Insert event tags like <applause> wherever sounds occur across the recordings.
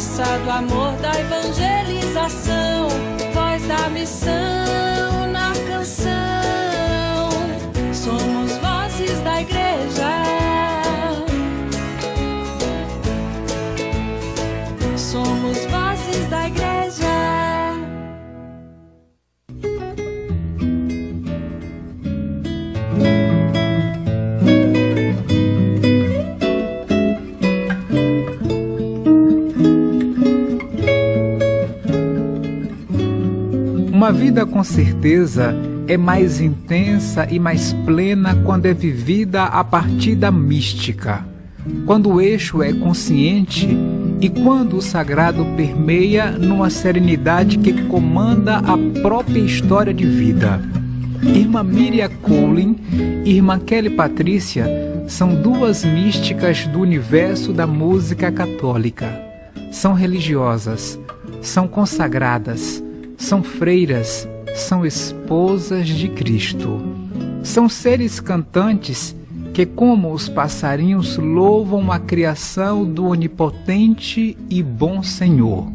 do amor, da evangelização, voz da missão na canção. Uma vida com certeza é mais intensa e mais plena quando é vivida a partir da mística, quando o eixo é consciente e quando o sagrado permeia numa serenidade que comanda a própria história de vida. Irmã Miriam Colin e Irmã Kelly Patrícia são duas místicas do universo da música católica. São religiosas, são consagradas, são freiras, são esposas de Cristo. São seres cantantes que, como os passarinhos, louvam a criação do onipotente e bom Senhor.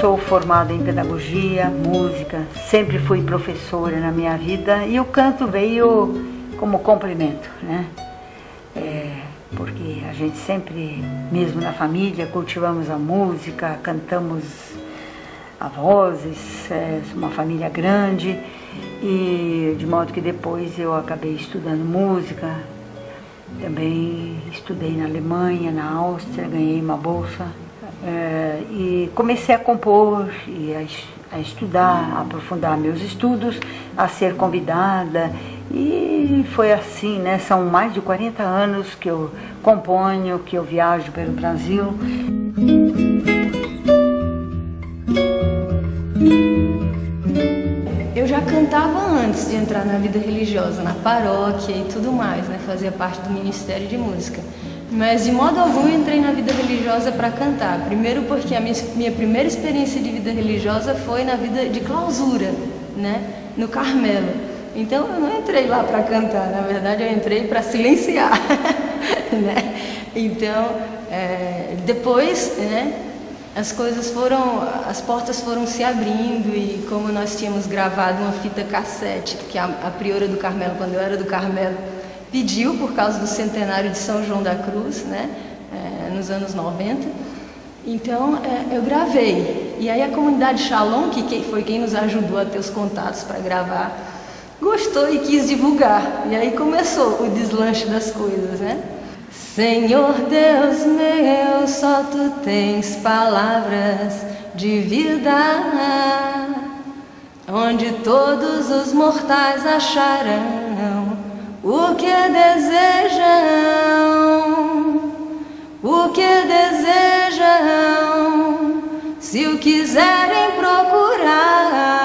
Sou formada em pedagogia, música, sempre fui professora na minha vida e o canto veio como complemento, né? Gente sempre, mesmo na família, cultivamos a música, cantamos a vozes, é uma família grande e de modo que depois eu acabei estudando música, também estudei na Alemanha, na Áustria, ganhei uma bolsa é, e comecei a compor e a, a estudar, a aprofundar meus estudos, a ser convidada e foi assim, né? São mais de 40 anos que eu componho, que eu viajo pelo Brasil. Eu já cantava antes de entrar na vida religiosa, na paróquia e tudo mais, né? Fazia parte do Ministério de Música. Mas de modo algum entrei na vida religiosa para cantar. Primeiro porque a minha, minha primeira experiência de vida religiosa foi na vida de clausura, né? No Carmelo. Então eu não entrei lá para cantar, na verdade eu entrei para silenciar, <laughs> né? Então é, depois, né? As coisas foram, as portas foram se abrindo e como nós tínhamos gravado uma fita cassete que a, a priora do Carmelo, quando eu era do Carmelo, pediu por causa do centenário de São João da Cruz, né? É, nos anos 90. Então é, eu gravei. E aí a comunidade Shalom, que, foi quem nos ajudou a ter os contatos para gravar, gostou e quis divulgar. E aí começou o deslanche das coisas, né? Senhor Deus meu, só tu tens palavras de vida, onde todos os mortais acharão o que desejam, o que desejam, se o quiserem procurar.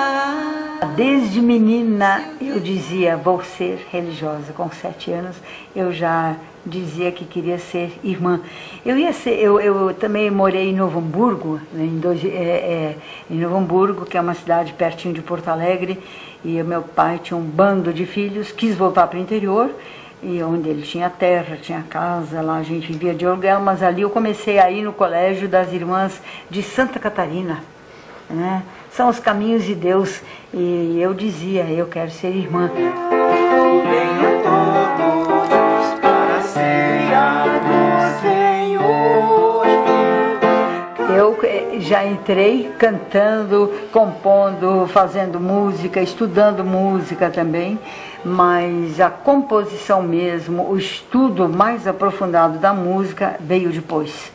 Desde menina eu dizia, vou ser religiosa. Com sete anos eu já dizia que queria ser irmã. Eu ia ser, eu, eu também morei em Novo Hamburgo, né, em, dois, é, é, em Novo Hamburgo, que é uma cidade pertinho de Porto Alegre, e meu pai tinha um bando de filhos, quis voltar para o interior, e onde ele tinha terra, tinha casa, lá a gente vivia de aluguel, mas ali eu comecei a ir no colégio das irmãs de Santa Catarina. Né? São os caminhos de Deus, e eu dizia, eu quero ser irmã. Venham todos para a ceia do Senhor. Eu eh, já entrei cantando, compondo, fazendo música, estudando música também, mas a composição mesmo, o estudo mais aprofundado da música veio depois,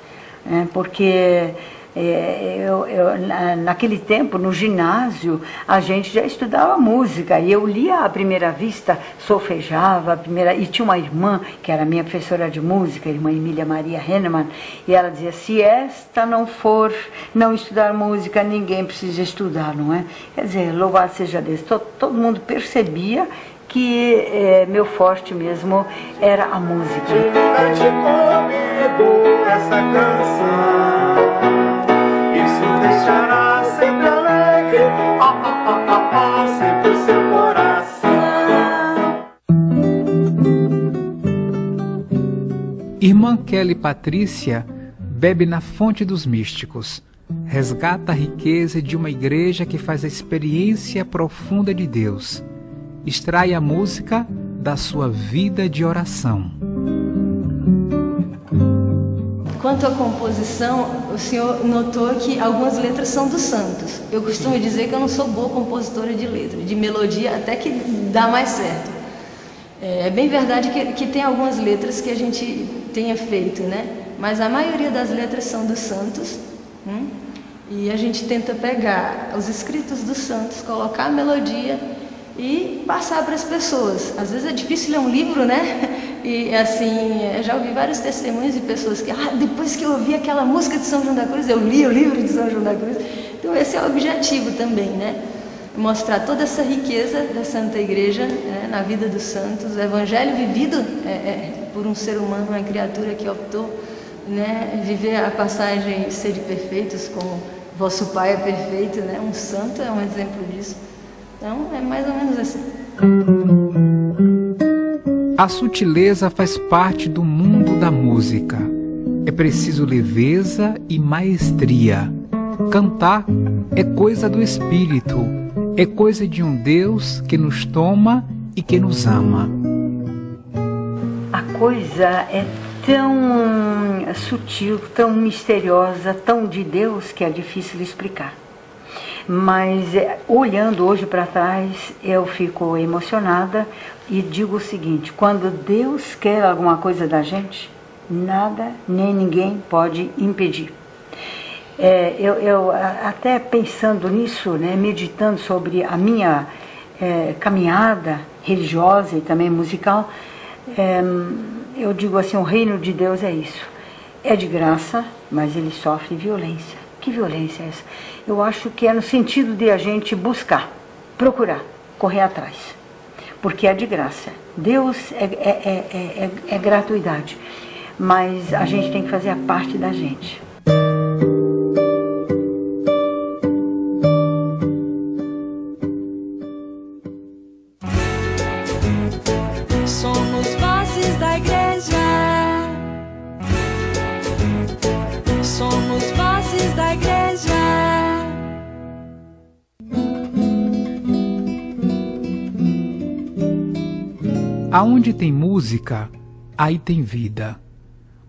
né? porque é, eu, eu, na, naquele tempo, no ginásio, a gente já estudava música e eu lia à primeira vista, solfejava, primeira, e tinha uma irmã que era minha professora de música, a irmã Emília Maria Henneman, e ela dizia: se esta não for não estudar música, ninguém precisa estudar, não é? Quer dizer, louvado seja Deus, todo, todo mundo percebia que é, meu forte mesmo era a música. comigo essa canção deixará sempre alegre, sempre o seu coração. Irmã Kelly Patrícia bebe na fonte dos místicos, resgata a riqueza de uma igreja que faz a experiência profunda de Deus, extrai a música da sua vida de oração. Quanto à composição, o senhor notou que algumas letras são dos santos. Eu costumo dizer que eu não sou boa compositora de letra, de melodia até que dá mais certo. É, é bem verdade que, que tem algumas letras que a gente tenha feito, né? Mas a maioria das letras são dos santos. Hum? E a gente tenta pegar os escritos dos santos, colocar a melodia e passar para as pessoas. Às vezes é difícil ler um livro, né? E assim, já ouvi vários testemunhos de pessoas que, ah, depois que eu ouvi aquela música de São João da Cruz, eu li o livro de São João da Cruz. Então esse é o objetivo também, né? Mostrar toda essa riqueza da Santa Igreja né? na vida dos santos, o Evangelho vivido é, é, por um ser humano, uma criatura que optou né, viver a passagem ser perfeitos como vosso Pai é perfeito, né? Um santo é um exemplo disso. Então, é mais ou menos assim. A sutileza faz parte do mundo da música. É preciso leveza e maestria. Cantar é coisa do espírito, é coisa de um Deus que nos toma e que nos ama. A coisa é tão sutil, tão misteriosa, tão de Deus que é difícil explicar. Mas é, olhando hoje para trás, eu fico emocionada e digo o seguinte: quando Deus quer alguma coisa da gente, nada nem ninguém pode impedir. É, eu, eu, até pensando nisso, né, meditando sobre a minha é, caminhada religiosa e também musical, é, eu digo assim: o reino de Deus é isso. É de graça, mas ele sofre violência. Que violência é essa? Eu acho que é no sentido de a gente buscar, procurar, correr atrás porque é de graça. Deus é, é, é, é, gratuidade, mas a gente tem que fazer a parte da gente. Música, aí tem vida.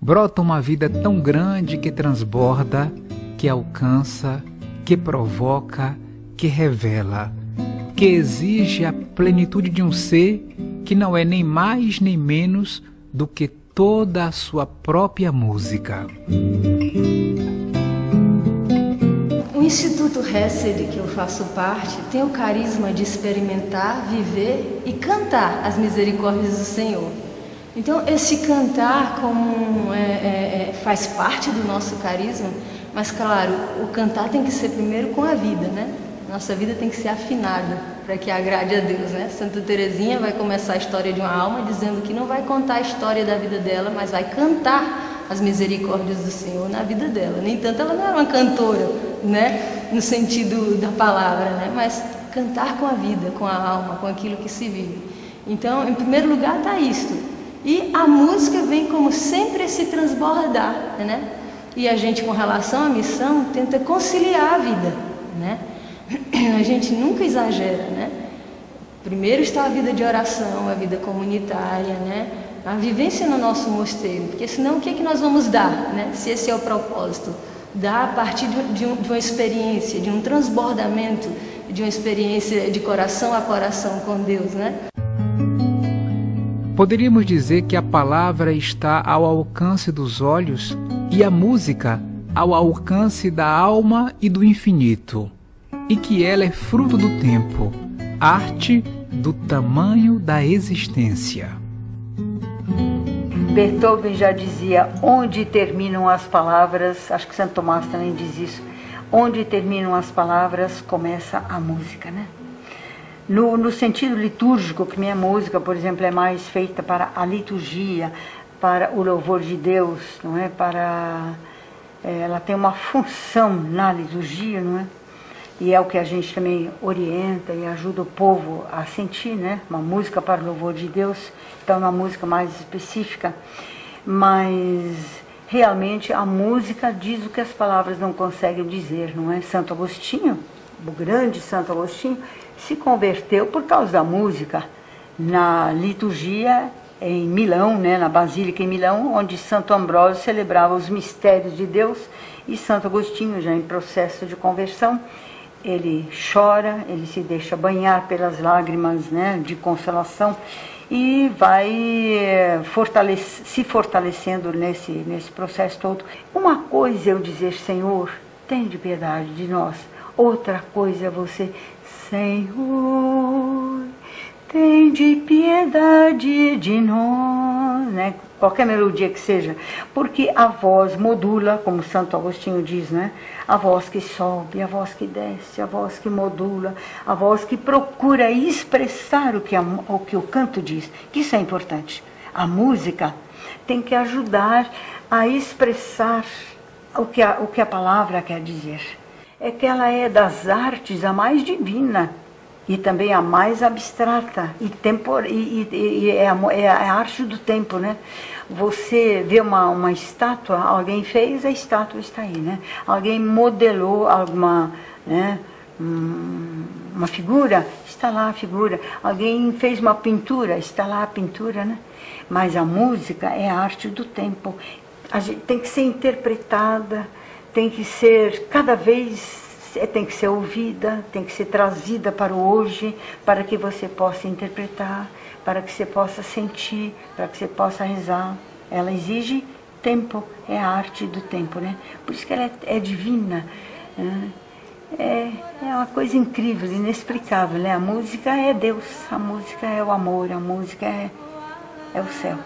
Brota uma vida tão grande que transborda, que alcança, que provoca, que revela, que exige a plenitude de um ser que não é nem mais nem menos do que toda a sua própria música. Instituto Hesed, que eu faço parte, tem o carisma de experimentar, viver e cantar as misericórdias do Senhor. Então, esse cantar como é, é, é, faz parte do nosso carisma, mas claro, o cantar tem que ser primeiro com a vida, né? Nossa vida tem que ser afinada para que agrade a Deus, né? Santa Teresinha vai começar a história de uma alma dizendo que não vai contar a história da vida dela, mas vai cantar as misericórdias do Senhor na vida dela. Nem tanto ela não era uma cantora, né, no sentido da palavra, né, mas cantar com a vida, com a alma, com aquilo que se vive. Então, em primeiro lugar está isto. E a música vem como sempre esse transbordar, né? E a gente, com relação à missão, tenta conciliar a vida, né? <clears throat> A gente nunca exagera, né? Primeiro está a vida de oração, a vida comunitária, né? a vivência no nosso mosteiro, porque senão o que, é que nós vamos dar, né? se esse é o propósito? Dar a partir de, um, de uma experiência, de um transbordamento, de uma experiência de coração a coração com Deus, né? Poderíamos dizer que a palavra está ao alcance dos olhos e a música ao alcance da alma e do infinito, e que ela é fruto do tempo, arte do tamanho da existência. Beethoven já dizia onde terminam as palavras, acho que Santo Tomás também diz isso, onde terminam as palavras começa a música, né? No, no sentido litúrgico, que minha música, por exemplo, é mais feita para a liturgia, para o louvor de Deus, não é? Para é, ela tem uma função na liturgia, não é? E é o que a gente também orienta e ajuda o povo a sentir, né? Uma música para o louvor de Deus, então uma música mais específica. mas realmente a música diz o que as palavras não conseguem dizer, não é? Santo Agostinho, o grande Santo Agostinho, se converteu por causa da música na liturgia em Milão, né, na Basílica em Milão, onde Santo Ambrósio celebrava os mistérios de Deus e Santo Agostinho, já em processo de conversão, ele chora, ele se deixa banhar pelas lágrimas né, de consolação e vai eh, fortalece, se fortalecendo nesse, nesse processo todo. Uma coisa é eu dizer, Senhor, tem de piedade de nós. Outra coisa é você, Senhor, tem de piedade de nós, né? Qualquer melodia que seja, porque a voz modula, como Santo Agostinho diz, né? a voz que sobe, a voz que desce, a voz que modula, a voz que procura expressar o que, a, o, que o canto diz, isso é importante. A música tem que ajudar a expressar o que a, o que a palavra quer dizer. É que ela é das artes a mais divina e também a mais abstrata e, tempor, e, e, e é, a, é, a, arte do tempo, né? Você vê uma, uma estátua, alguém fez, a estátua está aí, né? Alguém modelou alguma, né? Hum, uma figura, está lá a figura. Alguém fez uma pintura, está lá a pintura, né? Mas a música é a arte do tempo. A gente tem que ser interpretada, tem que ser cada vez é, tem que ser ouvida, tem que ser trazida para o hoje, para que você possa interpretar, para que você possa sentir, para que você possa rezar. Ela exige tempo, é a arte do tempo, né? Por isso que ela é, é divina. Né? É, é uma coisa incrível, inexplicável, né? A música é Deus, a música é o amor, a música é, é o céu.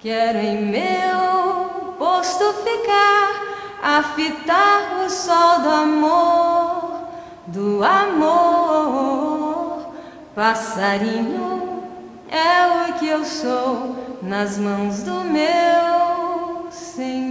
Quero em meu posto ficar a fitar o sol do amor, do amor. Passarinho é o que eu sou nas mãos do meu Senhor.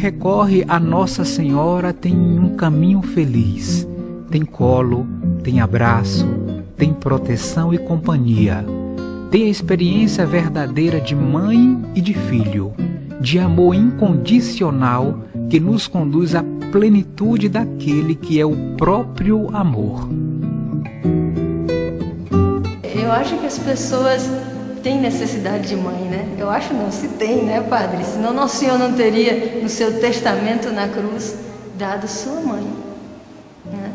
Recorre a Nossa Senhora tem um caminho feliz, tem colo, tem abraço, tem proteção e companhia, tem a experiência verdadeira de mãe e de filho, de amor incondicional que nos conduz à plenitude daquele que é o próprio amor. Eu acho que as pessoas tem necessidade de mãe, né? Eu acho não, se tem, né, padre? Senão Nosso Senhor não teria no seu testamento na cruz dado sua mãe, né?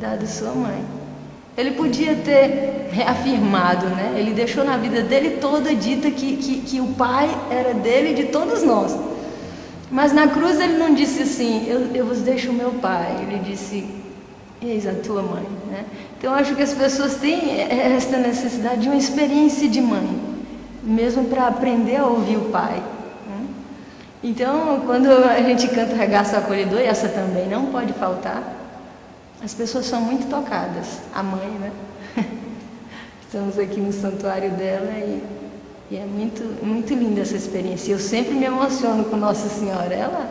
Dado sua mãe. Ele podia ter reafirmado, né? Ele deixou na vida dele toda dita que, que, que o pai era dele e de todos nós. Mas na cruz ele não disse assim, eu, eu vos deixo o meu pai. Ele disse, eis a tua mãe, né? Então eu acho que as pessoas têm esta necessidade de uma experiência de mãe mesmo para aprender a ouvir o Pai. Né? Então, quando a gente canta Regaço Acolhedor, e essa também não pode faltar, as pessoas são muito tocadas. A mãe, né? <laughs> Estamos aqui no santuário dela e, e, é muito, muito linda essa experiência. Eu sempre me emociono com Nossa Senhora. Ela,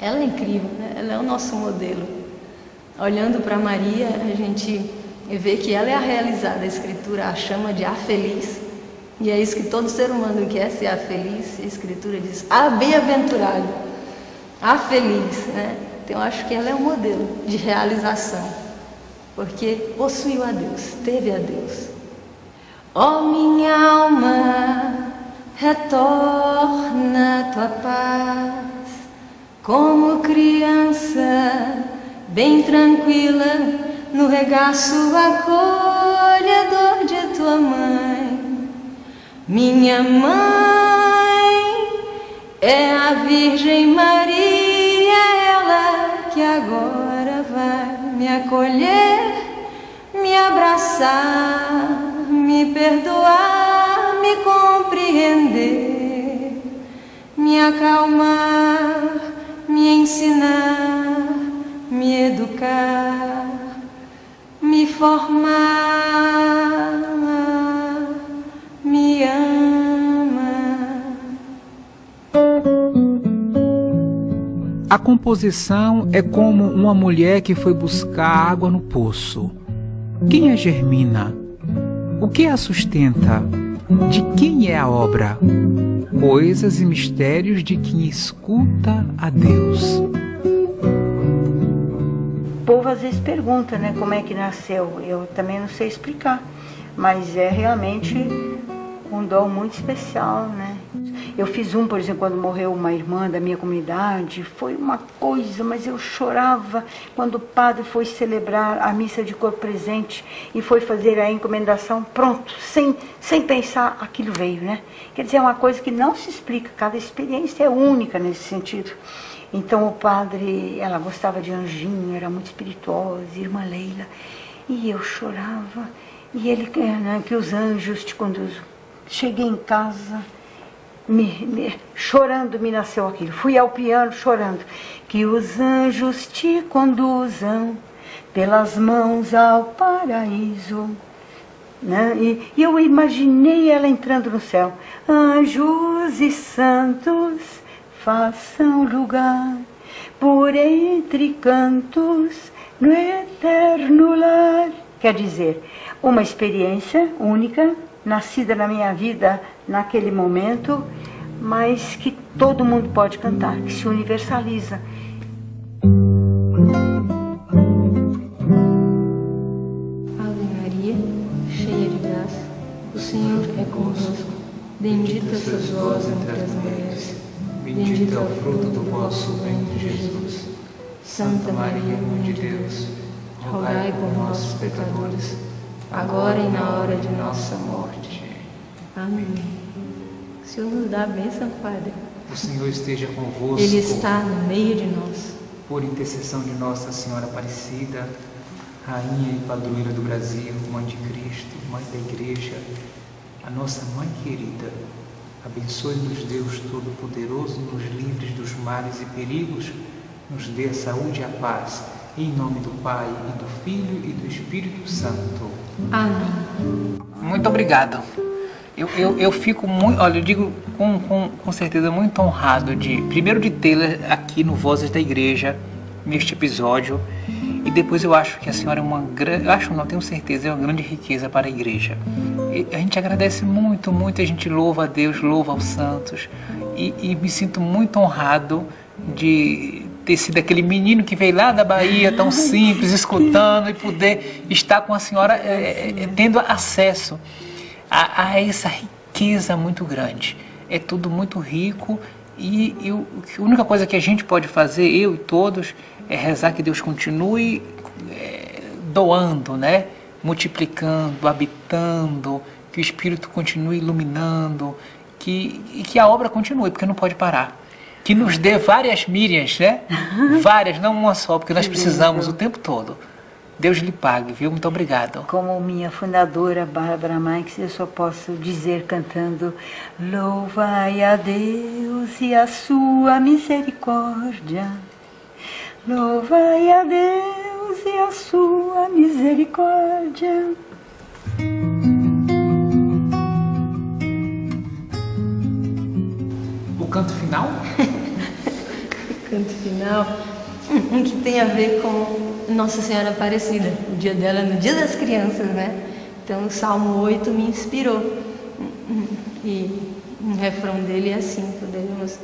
ela é incrível, né? ela é o nosso modelo. Olhando para Maria, a gente vê que ela é a realizada. A Escritura a chama de a feliz. E é isso que todo ser humano quer, ser a feliz. A Escritura diz, a bem-aventurado, a feliz. Né? Então eu acho que ela é um modelo de realização, porque possuiu a Deus, teve a Deus. Ó oh, minha alma, retorna tua paz, como criança, bem tranquila, no regaço acolhedor de tua mãe. Minha mãe é a Virgem Maria, ela que agora vai me acolher, me abraçar, me perdoar, me compreender, me acalmar, me ensinar, me educar, me formar A composição é como uma mulher que foi buscar água no poço. Quem a germina? O que a sustenta? De quem é a obra? Coisas e mistérios de quem escuta a Deus. O povo às vezes pergunta, né, como é que nasceu. Eu também não sei explicar, mas é realmente um dom muito especial, né? Eu fiz um, por exemplo, quando morreu uma irmã da minha comunidade, foi uma coisa, mas eu chorava quando o padre foi celebrar a missa de corpo presente e foi fazer a encomendação, pronto, sem, sem pensar, aquilo veio, né? Quer dizer, é uma coisa que não se explica, cada experiência é única nesse sentido. Então o padre, ela gostava de anjinho, era muito espirituosa, irmã Leila, e eu chorava, e ele, né, que os anjos te conduzam. Cheguei em casa, me, me, chorando me nasceu aquilo. Fui ao piano chorando. Que os anjos te conduzam pelas mãos ao paraíso. Né? E, e eu imaginei ela entrando no céu. Anjos e santos façam lugar por entre cantos no eterno lar. Quer dizer, uma experiência única, nascida na minha vida naquele momento, mas que todo mundo pode cantar, que se universaliza. Ave Maria, cheia de graça, o Senhor é convosco. Bendita sois vós entre as mulheres, bendito é o fruto do vosso ventre, Jesus. Santa Maria, Mãe de Deus, rogai por nós, pecadores, agora e na hora de nossa morte. Amém. O Senhor nos dá a bênção, Padre. O Senhor esteja convosco. Ele está no meio de nós. Por intercessão de Nossa Senhora Aparecida, Rainha e Padroeira do Brasil, Mãe de Cristo, Mãe da Igreja, a nossa Mãe querida, abençoe-nos Deus Todo-Poderoso, nos livres dos males e perigos, nos dê a saúde e a paz. Em nome do Pai, e do Filho e do Espírito Santo. Amém. Muito obrigado. Eu, eu, eu fico muito, olha, eu digo com, com, com certeza muito honrado de, primeiro de tê-la aqui no Vozes da Igreja, neste episódio, e depois eu acho que a senhora é uma grande, acho não, tenho certeza, é uma grande riqueza para a igreja. E a gente agradece muito, muito, a gente louva a Deus, louva aos santos, e, e me sinto muito honrado de ter sido aquele menino que veio lá da Bahia, tão simples, escutando e poder estar com a senhora é, é, tendo acesso há, há essa riqueza muito grande. É tudo muito rico e, e a única coisa que a gente pode fazer, eu e todos, é rezar que Deus continue é, doando, né? multiplicando, habitando, que o Espírito continue iluminando, que, e que a obra continue, porque não pode parar. Que nos dê várias Miriams, né? <laughs> Várias, não uma só, porque nós precisamos o tempo todo. Deus lhe pague, viu? Muito obrigado. Como minha fundadora, Bárbara Marques, eu só posso dizer cantando Louvai a Deus e a sua misericórdia. Louvai a Deus e a sua misericórdia. O canto final? <laughs> canto final que tem a ver com Nossa Senhora Aparecida, o dia dela no Dia das Crianças, né? Então o Salmo 8 me inspirou. E um refrão dele é assim, poderíamos,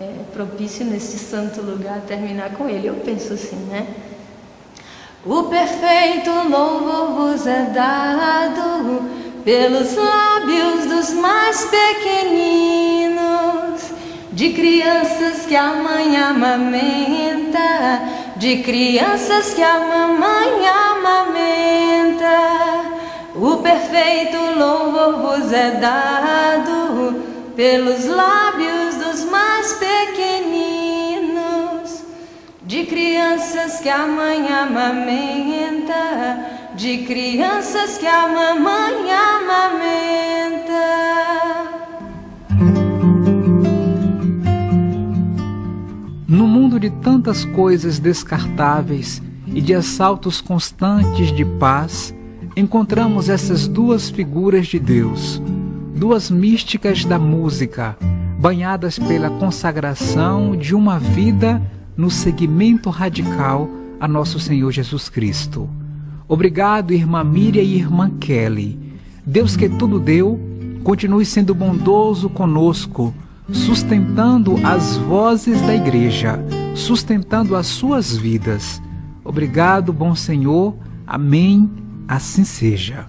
é, propício nesse santo lugar, terminar com ele. Eu penso assim, né? O perfeito louvor vos é dado pelos lábios dos mais pequeninos de crianças que a mãe amamenta, de crianças que a mamãe amamenta. O perfeito louvor vos é dado pelos lábios dos mais pequeninos, de crianças que a mãe amamenta, de crianças que a mamãe amamenta. No mundo de tantas coisas descartáveis e de assaltos constantes de paz, encontramos essas duas figuras de Deus, duas místicas da música, banhadas pela consagração de uma vida no seguimento radical a nosso Senhor Jesus Cristo. Obrigado, irmã Miriam e irmã Kelly. Deus que tudo deu, continue sendo bondoso conosco, sustentando as vozes da igreja, sustentando as suas vidas. Obrigado, bom Senhor. Amém. Assim seja.